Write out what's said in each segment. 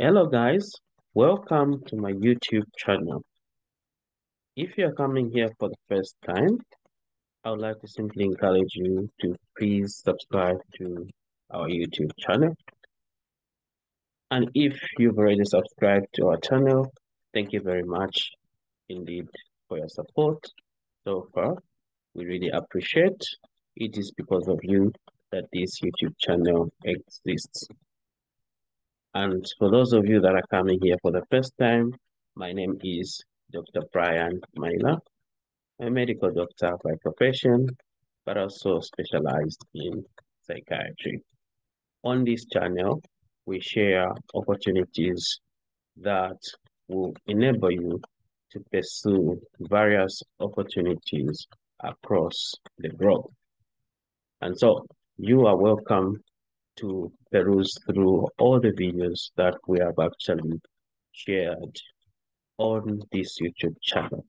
Hello guys, welcome to my YouTube channel. If you're coming here for the first time, I would like to simply encourage you to please subscribe to our YouTube channel. And if you've already subscribed to our channel, thank you very much indeed for your support so far. We really appreciate it is because of you that this YouTube channel exists. And for those of you that are coming here for the first time, my name is Dr. Brian Maila. I'm a medical doctor by profession, but also specialized in psychiatry. On this channel, we share opportunities that will enable you to pursue various opportunities across the globe. And so you are welcome to peruse through all the videos that we have actually shared on this YouTube channel.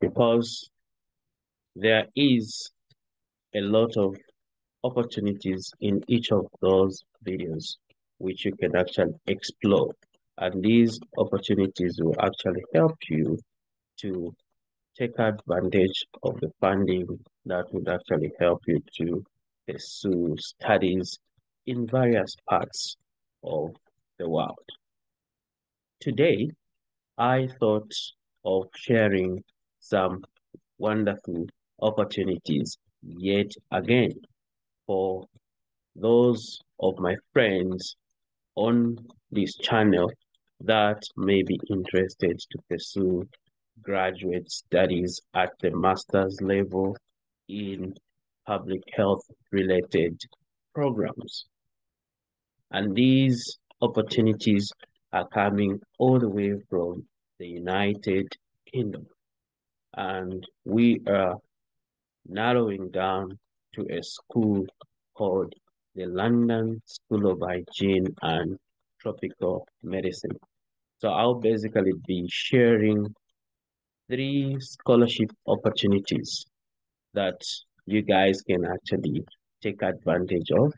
Because there is a lot of opportunities in each of those videos which you can actually explore. And these opportunities will actually help you to take advantage of the funding that would actually help you to pursue studies in various parts of the world. Today, I thought of sharing some wonderful opportunities yet again for those of my friends on this channel that may be interested to pursue graduate studies at the master's level in public health related programs. And these opportunities are coming all the way from the United Kingdom. And we are narrowing down to a school called the London School of Hygiene and Tropical Medicine. So I'll basically be sharing three scholarship opportunities that you guys can actually take advantage of.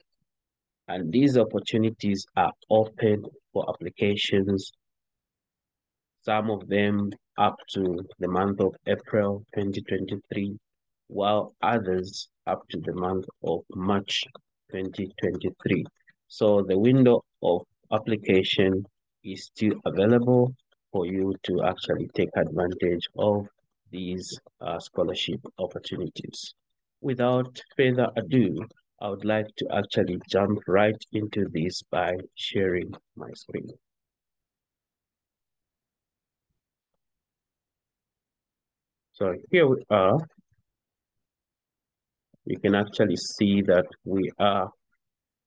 And these opportunities are open for applications, some of them up to the month of April 2023, while others up to the month of March 2023. So the window of application is still available for you to actually take advantage of these uh, scholarship opportunities. Without further ado, I would like to actually jump right into this by sharing my screen. So here we are. You can actually see that we are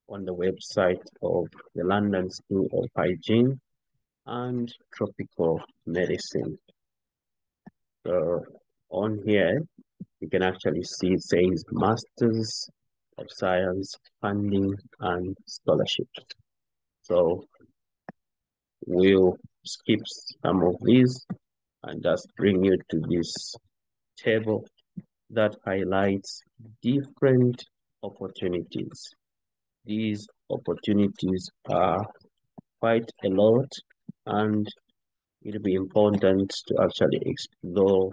on the website of the London School of Hygiene and Tropical Medicine. So on here, you can actually see it says Masters of Science Funding and Scholarships. So we'll skip some of these and just bring you to this table that highlights different opportunities. These opportunities are quite a lot and it'll be important to actually explore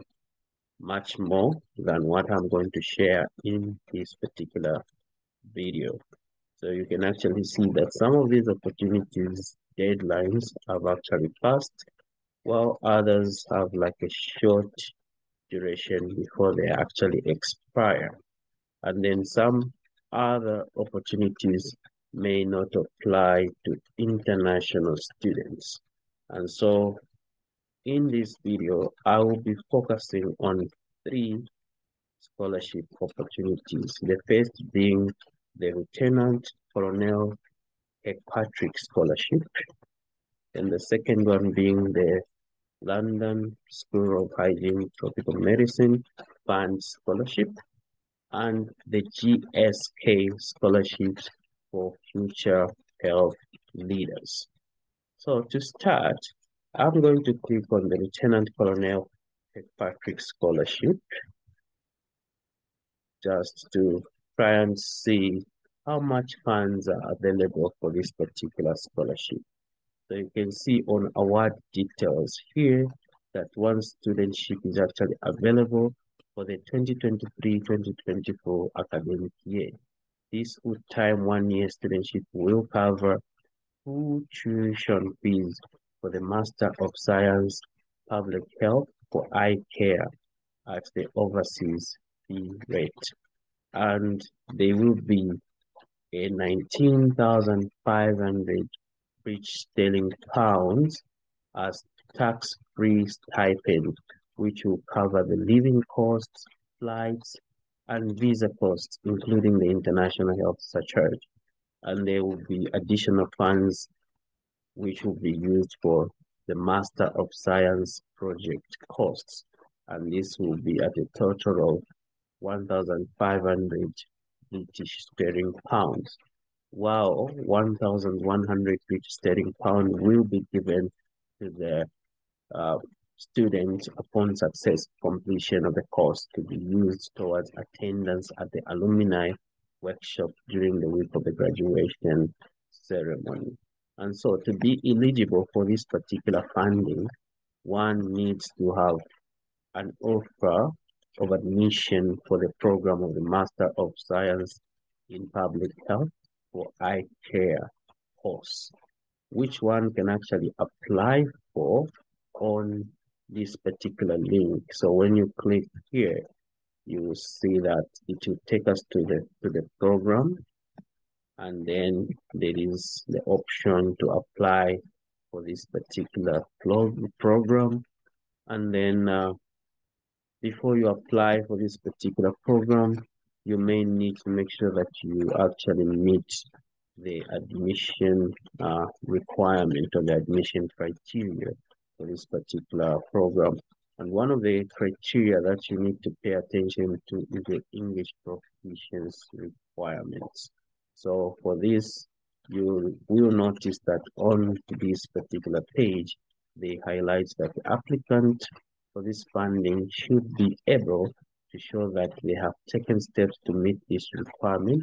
much more than what I'm going to share in this particular video. So you can actually see that some of these opportunities deadlines have actually passed, while others have like a short duration before they actually expire. And then some other opportunities may not apply to international students. And so in this video, I will be focusing on three scholarship opportunities. The first being the Lieutenant Colonel Kirkpatrick Scholarship, and the second one being the London School of Hygiene Tropical Medicine Fund Scholarship, and the GSK Scholarships for Future Health Leaders. So to start, I'm going to click on the Lieutenant Colonel Patrick Scholarship just to try and see how much funds are available for this particular scholarship. So you can see on award details here that one studentship is actually available for the 2023-2024 academic year. This full-time one-year studentship will cover full tuition fees for the Master of Science Public Health for eye care at the overseas fee rate. And they will be a 19,500 British sterling pounds as tax-free stipend, which will cover the living costs, flights, and visa costs, including the international health surcharge. And there will be additional funds which will be used for the Master of Science project costs. And this will be at a total of 1,500 British sterling pounds. While 1,100 British sterling pound will be given to the uh, student upon success completion of the course to be used towards attendance at the alumni workshop during the week of the graduation ceremony. And so to be eligible for this particular funding, one needs to have an offer of admission for the program of the Master of Science in Public Health for eye care course, which one can actually apply for on this particular link. So when you click here, you will see that it will take us to the to the program and then there is the option to apply for this particular program and then uh, before you apply for this particular program you may need to make sure that you actually meet the admission uh, requirement or the admission criteria for this particular program. And one of the criteria that you need to pay attention to is the English proficiency requirements. So for this, you will notice that on this particular page, they highlight that the applicant for this funding should be able to show that they have taken steps to meet this requirement,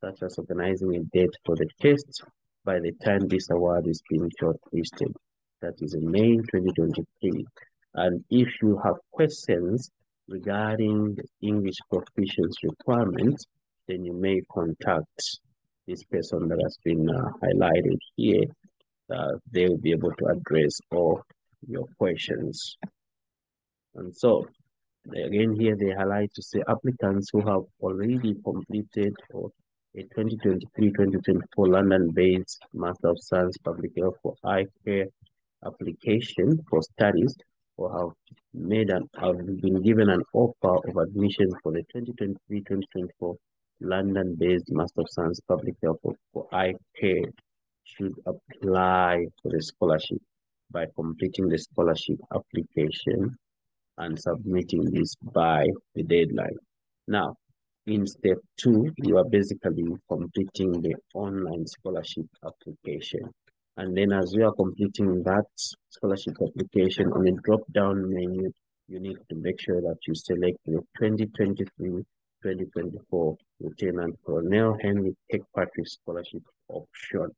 such as organizing a date for the test by the time this award is being shortlisted that is in May 2023. And if you have questions regarding the English proficiency requirements, then you may contact this person that has been uh, highlighted here. Uh, they will be able to address all your questions. And so, again, here they highlight to say applicants who have already completed or a 2023-2024 London-based Master of Science Public Health for Eye Care application for studies or have made an have been given an offer of admission for the 2023-2024 London-based Master of Science Public Health for eye care should apply for the scholarship by completing the scholarship application and submitting this by the deadline. Now, in step two, you are basically completing the online scholarship application. And then as you are completing that scholarship application on the drop-down menu, you need to make sure that you select the 2023-2024 Lieutenant Colonel Henry Kirkpatrick Scholarship option.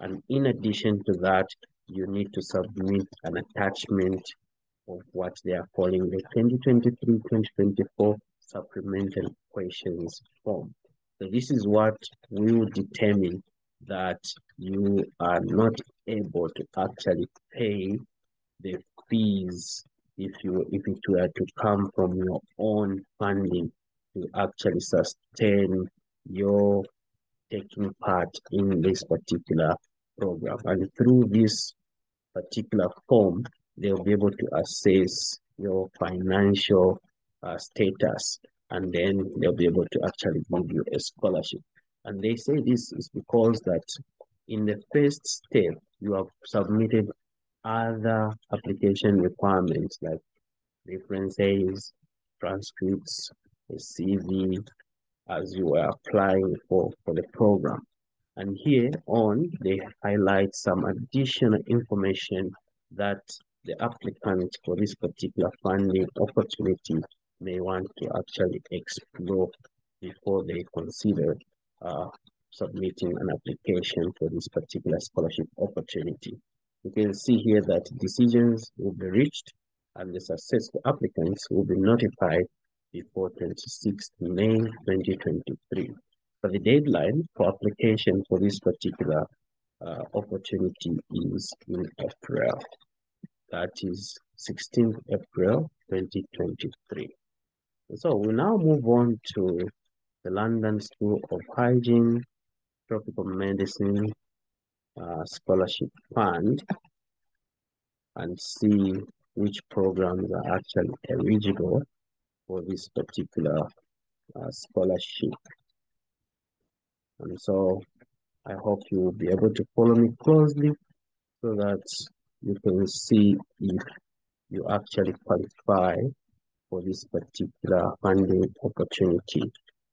And in addition to that, you need to submit an attachment of what they are calling the 2023-2024 supplemental questions form. So this is what will determine that you are not able to actually pay the fees if you if it were to come from your own funding to actually sustain your taking part in this particular program. And through this particular form they'll be able to assess your financial uh, status and then they'll be able to actually give you a scholarship. And they say this is because that in the first step, you have submitted other application requirements like references, transcripts, a CV, as you are applying for, for the program. And here on, they highlight some additional information that the applicant for this particular funding opportunity may want to actually explore before they consider uh, submitting an application for this particular scholarship opportunity. You can see here that decisions will be reached and the successful applicants will be notified before 26 May 2023. But the deadline for application for this particular uh, opportunity is in April. That is 16th April 2023. So we now move on to the London School of Hygiene, Tropical Medicine uh, Scholarship Fund and see which programs are actually eligible for this particular uh, scholarship. And so I hope you will be able to follow me closely so that you can see if you actually qualify for this particular funding opportunity.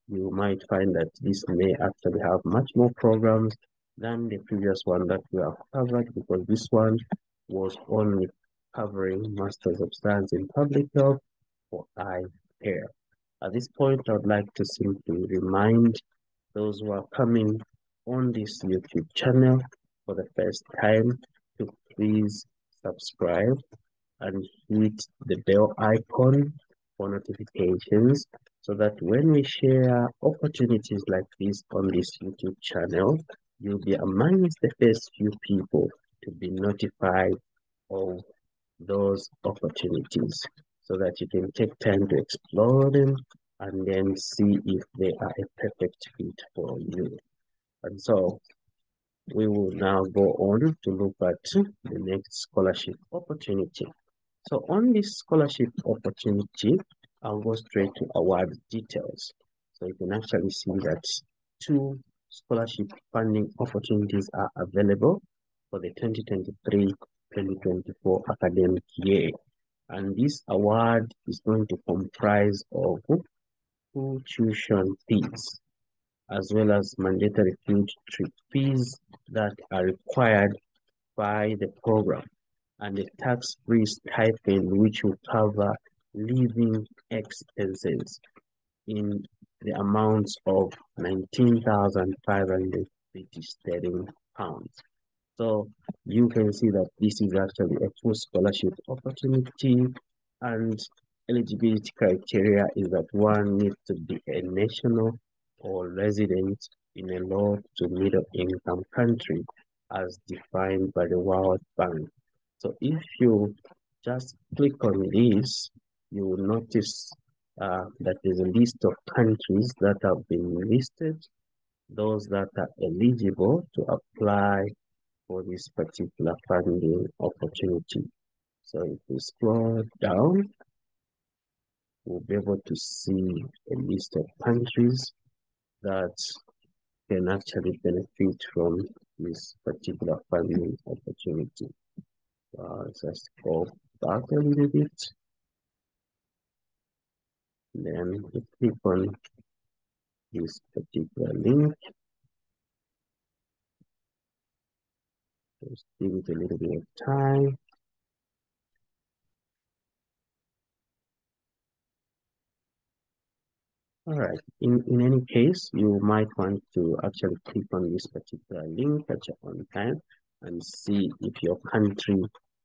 You might find that this may actually have much more programs than the previous one that we have covered because this one was only covering Masters of Science in Public Health for eye At this point, I would like to simply remind those who are coming on this YouTube channel for the first time to please subscribe and hit the bell icon for notifications so that when we share opportunities like this on this YouTube channel, you'll be amongst the first few people to be notified of those opportunities so that you can take time to explore them and then see if they are a perfect fit for you. And so we will now go on to look at the next scholarship opportunity. So on this scholarship opportunity, I'll go straight to award details. So you can actually see that two scholarship funding opportunities are available for the 2023-2024 academic year. And this award is going to comprise of tuition fees as well as mandatory field trip fees that are required by the program and a tax-free stipend which will cover living expenses in the amounts of 19,550 sterling pounds. So you can see that this is actually a full scholarship opportunity and eligibility criteria is that one needs to be a national or resident in a low to middle income country as defined by the World Bank. So if you just click on this, you will notice uh, that there's a list of countries that have been listed, those that are eligible to apply for this particular funding opportunity. So if we scroll down, we'll be able to see a list of countries that can actually benefit from this particular funding opportunity. Uh, let's go back a little bit. Then click on this particular link. Give it a little bit of time. All right, in, in any case, you might want to actually click on this particular link at your own time and see if your country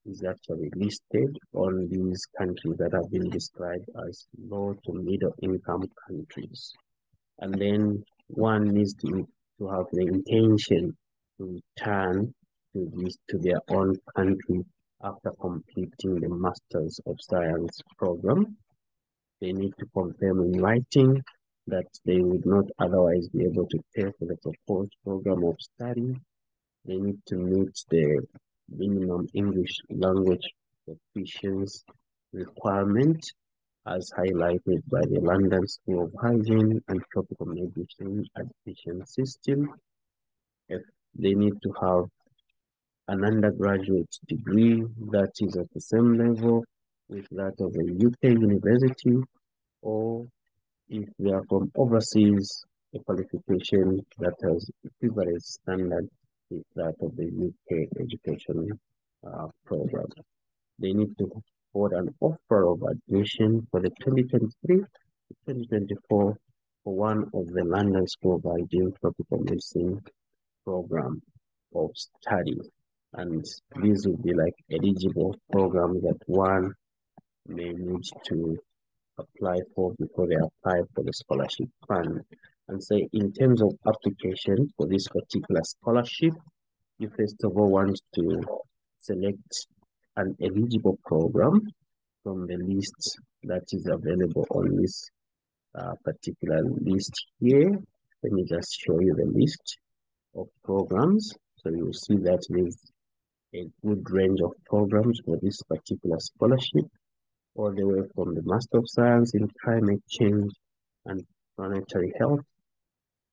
is actually listed on these countries that have been described as low to middle income countries. And then one needs to, to have the intention to return to this to their own country after completing the Masters of Science program. They need to confirm in writing that they would not otherwise be able to pay for the proposed program of study. They need to meet the minimum English language proficiency requirement as highlighted by the London School of Hygiene and Tropical Medicine admission system. If they need to have an undergraduate degree that is at the same level with that of a UK university, or if they are from overseas, a qualification that has equivalent standard with that of the UK education uh, program. They need to hold an offer of admission for the 2023-2024 for one of the London School of Hygiene Tropical Medicine program of study. And these would be like eligible programs that one may need to apply for before they apply for the scholarship fund. And say in terms of application for this particular scholarship, you first of all want to select an eligible program from the list that is available on this uh, particular list here. Let me just show you the list of programs. So you'll see that there's a good range of programs for this particular scholarship, all the way from the Master of Science in Climate Change and Planetary Health,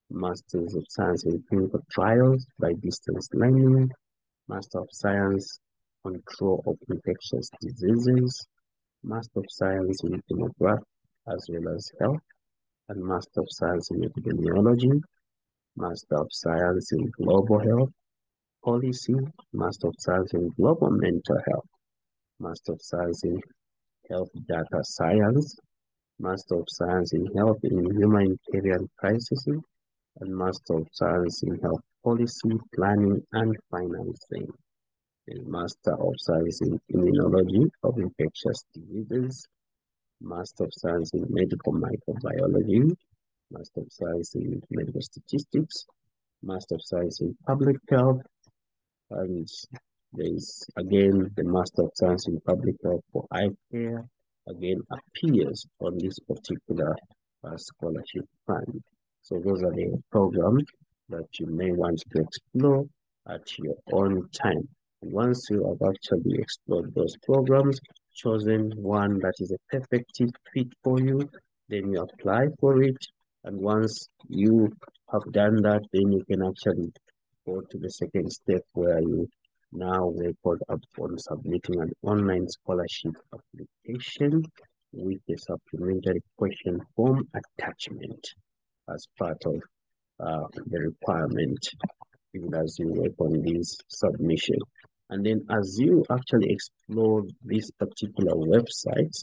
Masters of Science in Clinical Trials by Distance Learning, Master of Science Control of Infectious Diseases, Master of Science in Demography as well as Health, and Master of Science in Epidemiology, Master of Science in Global Health Policy, Master of Science in Global Mental Health, Master of Science in Health Data Science, Master of Science in Health in Humanitarian Crisis, and Master of Science in Health Policy, Planning, and Financing. And Master of Science in Immunology of Infectious Diseases, Master of Science in Medical Microbiology, Master of Science in Medical Statistics, Master of Science in Public Health, and there's again the Master of Science in Public Health for Eye Care, again appears on this particular uh, scholarship fund. So those are the programs that you may want to explore at your own time. And once you have actually explored those programs, chosen one that is a perfect fit for you, then you apply for it. And once you have done that, then you can actually go to the second step where you now record upon submitting an online scholarship application with the supplementary question form attachment as part of uh, the requirement as you work on this submission. And then as you actually explore this particular website,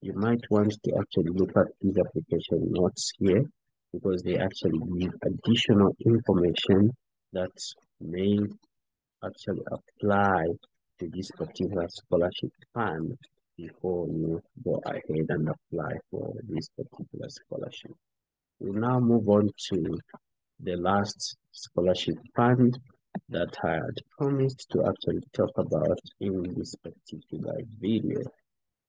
you might want to actually look at these application notes here because they actually give additional information that may actually apply to this particular scholarship fund before you go ahead and apply for this particular scholarship. We'll now move on to the last scholarship fund that I had promised to actually talk about in this particular video,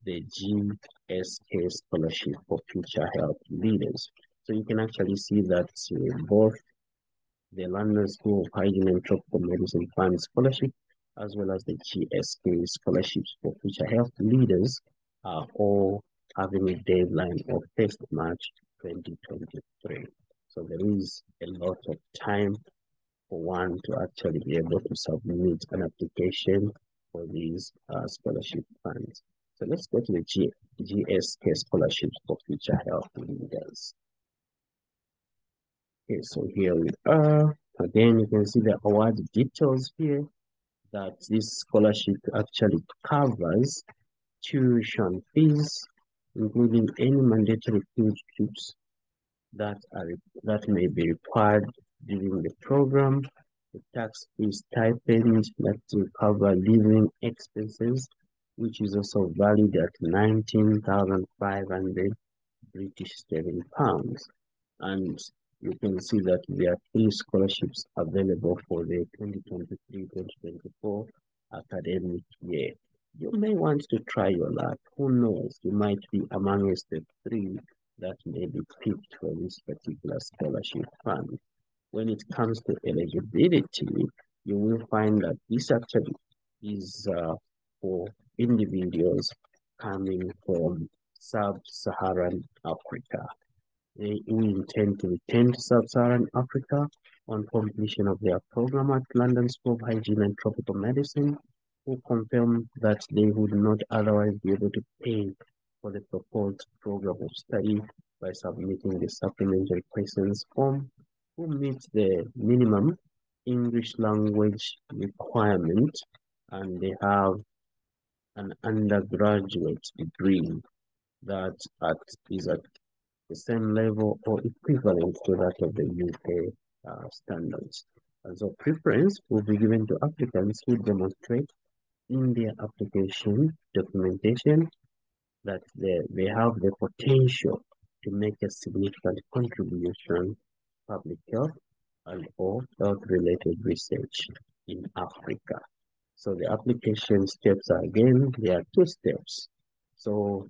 the GSK Scholarship for Future Health Leaders. So you can actually see that uh, both the London School of Hygiene and Tropical Medicine Fund Scholarship, as well as the GSK Scholarships for Future Health Leaders are all having a deadline of 1st March 2023. So there is a lot of time for one to actually be able to submit an application for these uh, scholarship funds. So let's go to the G GSK Scholarships for Future Health Leaders. Okay, so here we are. Again, you can see the award details here that this scholarship actually covers tuition fees, including any mandatory field trips that are that may be required during the program, the tax-free stipend that will cover living expenses, which is also valued at 19,500 British sterling pounds. And you can see that there are three scholarships available for the 2023-2024 academic year. You may want to try your luck. Who knows? You might be amongst the three that may be picked for this particular scholarship fund. When it comes to eligibility, you will find that this actually is uh, for individuals coming from sub-Saharan Africa. They intend to return to Sub-Saharan Africa on completion of their program at London School of Hygiene and Tropical Medicine, who confirmed that they would not otherwise be able to pay for the proposed program of study by submitting the supplementary questions form, who meet the minimum English language requirement and they have an undergraduate degree that at, is at the same level or equivalent to that of the UK uh, standards. And so preference will be given to applicants who demonstrate in their application documentation that they, they have the potential to make a significant contribution public health and or health-related research in Africa. So the application steps are again, there are two steps. So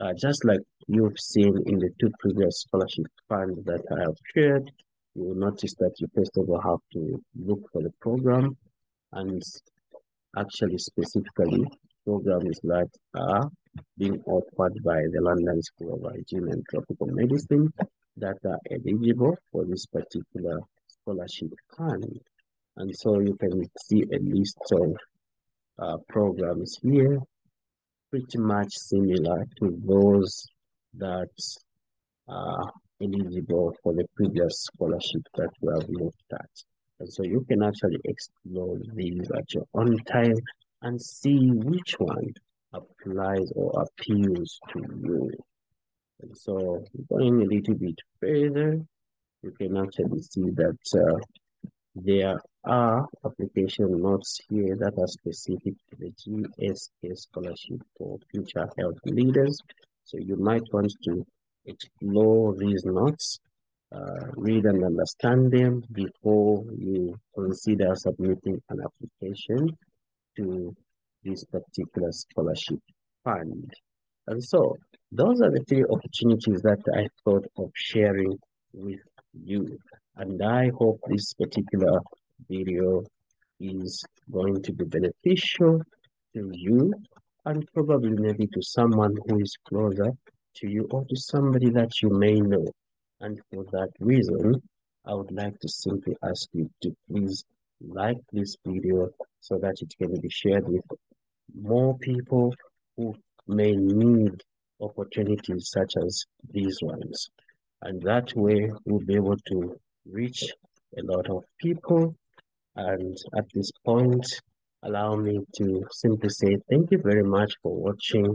uh, just like you've seen in the two previous scholarship funds that I have shared, you will notice that you first of all have to look for the program and actually specifically programs that are being offered by the London School of Hygiene and Tropical Medicine that are eligible for this particular scholarship fund. And so you can see a list of uh, programs here, pretty much similar to those that are eligible for the previous scholarship that we have looked at. And so you can actually explore these at your own time and see which one applies or appeals to you. And so going a little bit further, you can actually see that uh, there are application notes here that are specific to the GSK scholarship for future health leaders. So you might want to explore these notes, uh, read and understand them before you consider submitting an application to this particular scholarship fund. And so those are the three opportunities that I thought of sharing with you. And I hope this particular video is going to be beneficial to you and probably maybe to someone who is closer to you or to somebody that you may know. And for that reason, I would like to simply ask you to please like this video so that it can be shared with more people who may need opportunities such as these ones. And that way we'll be able to reach a lot of people. And at this point, allow me to simply say thank you very much for watching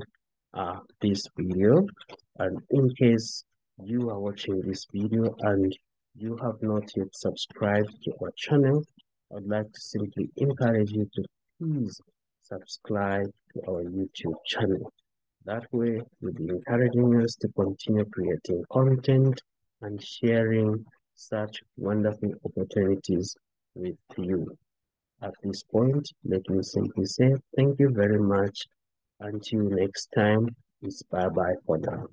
uh, this video. And in case you are watching this video and you have not yet subscribed to our channel, I'd like to simply encourage you to please subscribe to our YouTube channel. That way, you'll be encouraging us to continue creating content and sharing such wonderful opportunities with you. At this point, let me simply say thank you very much. Until next time, it's bye-bye for now.